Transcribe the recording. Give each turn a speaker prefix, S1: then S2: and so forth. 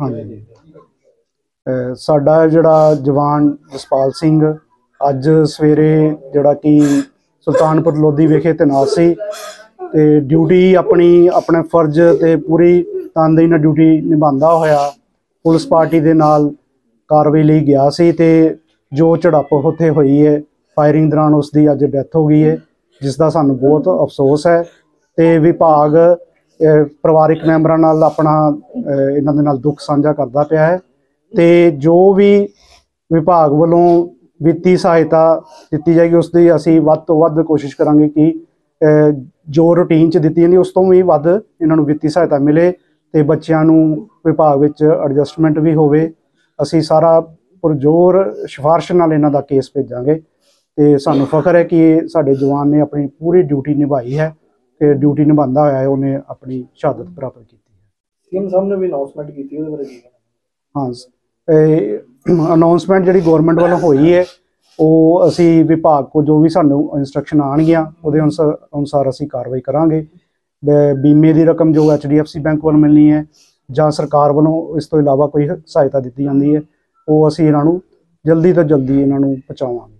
S1: ਹਾਂਜੀ। ਅਹ ਸਾਡਾ ਜਿਹੜਾ ਜਵਾਨ ਜਸਪਾਲ ਸਿੰਘ, ਅੱਜ ਸਵੇਰੇ ਜਿਹੜਾ ਕਿ ਸੁਲਤਾਨਪੁਰ ਲੋਧੀ ਵਿਖੇ ਤੈਨਾਤ ਸੀ ਤੇ ਡਿਊਟੀ ਆਪਣੀ, ਆਪਣੇ ਫਰਜ਼ ਤੇ ਪੂਰੀ ਤਨਦੇਹੀ ਨਾਲ ਡਿਊਟੀ ਨਿਭਾਉਂਦਾ ਹੋਇਆ ਪੁਲਿਸ ਪਾਰਟੀ ਦੇ ਨਾਲ ਕਾਰਵਾਈ ਲਈ ਗਿਆ ਸੀ ਤੇ ਜੋ ਝੜਪ ਉੱਥੇ ਹੋਈ ਹੈ ਫਾਇਰਿੰਗ ਦੌਰਾਨ ਉਸ ਦੀ ਅੱਜ ਡੈਥ ਹੋ ਗਈ ਹੈ ਜਿਸ ਦਾ ਸਾਨੂੰ ਬਹੁਤ ਅਫਸੋਸ ਹੈ ਤੇ ਵਿਭਾਗ ਪਰਿਵਾਰਿਕ ਮੈਂਬਰਾਂ ਨਾਲ ਆਪਣਾ ਇਹਨਾਂ ਦੇ ਨਾਲ ਦੁੱਖ ਸਾਂਝਾ ਕਰਦਾ ਪਿਆ ਹੈ ਤੇ ਜੋ ਵੀ ਵਿਭਾਗ ਵੱਲੋਂ ਵਿੱਤੀ ਸਹਾਇਤਾ ਦਿੱਤੀ ਜਾਏਗੀ ਉਸ ਦੀ ਅਸੀਂ ਵੱਧ ਤੋਂ ਵੱਧ ਕੋਸ਼ਿਸ਼ ਕਰਾਂਗੇ ਕਿ ਜੋ ਰੂਟੀਨ ਚ ਦਿੱਤੀ ਜਾਂਦੀ, ਉਸ ਤੋਂ ਵੀ ਵੱਧ ਇਹਨਾਂ ਨੂੰ ਵਿੱਤੀ ਸਹਾਇਤਾ ਮਿਲੇ ਤੇ ਬੱਚਿਆਂ ਨੂੰ ਵਿਭਾਗ ਵਿੱਚ ਐਡਜਸਟਮੈਂਟ ਵੀ ਹੋਵੇ ਅਸੀਂ ਸਾਰਾ ਪੁਰਜੋਰ ਸਿਫਾਰਿਸ਼ ਨਾਲ ਇਹਨਾਂ ਦਾ ਕੇਸ ਭੇਜਾਂਗੇ ਤੇ ਸਾਨੂੰ ਫਖਰ ਹੈ ਕਿ ਸਾਡੇ ਜਵਾਨ ਨੇ ਆਪਣੀ ਪੂਰੀ ਡਿਊਟੀ ਨਿਭਾਈ ਹੈ ਤੇ ਡਿਊਟੀ ਨਿਭਾਉਂਦਾ ਹੋਇਆ ਉਹਨੇ ਆਪਣੀ ਸ਼ਹਾਦਤ ਪ੍ਰਾਪਤ ਕੀਤੀ ਹੈ।
S2: ਸੀਐਮ ਸਾਹਿਬ ਨੇ ਵੀ ਅਨਾਉਂਸਮੈਂਟ ਕੀਤੀ ਉਹਦੇ ਬਾਰੇ ਕੀ
S1: ਹਾਂ ਇਹ ਅਨਾਉਂਸਮੈਂਟ ਜਿਹੜੀ ਗਵਰਨਮੈਂਟ ਵੱਲੋਂ ਹੋਈ ਹੈ ਉਹ ਅਸੀਂ ਵਿਭਾਗ ਕੋ ਜੋ ਵੀ ਸਾਨੂੰ ਇਨਸਟਰਕਸ਼ਨ ਆਣਗੀਆਂ ਉਹਦੇ ਅਨੁਸਾਰ ਅਸੀਂ ਕਾਰਵਾਈ ਕਰਾਂਗੇ। ਬੀਮੇ ਦੀ ਰਕਮ ਜੋ HDFC ਬੈਂਕ ਵੱਲੋਂ ਮਿਲਣੀ ਹੈ ਜਾਂ ਸਰਕਾਰ ਵੱਲੋਂ ਇਸ ਤੋਂ ਇਲਾਵਾ ਕੋਈ ਸਹਾਇਤਾ ਦਿੱਤੀ ਜਾਂਦੀ ਹੈ, ਉਹ ਅਸੀਂ ਇਹਨਾਂ ਨੂੰ ਜਲਦੀ ਤੋਂ ਜਲਦੀ ਇਹਨਾਂ ਨੂੰ ਪਹੁੰਚਾਵਾਂਗੇ।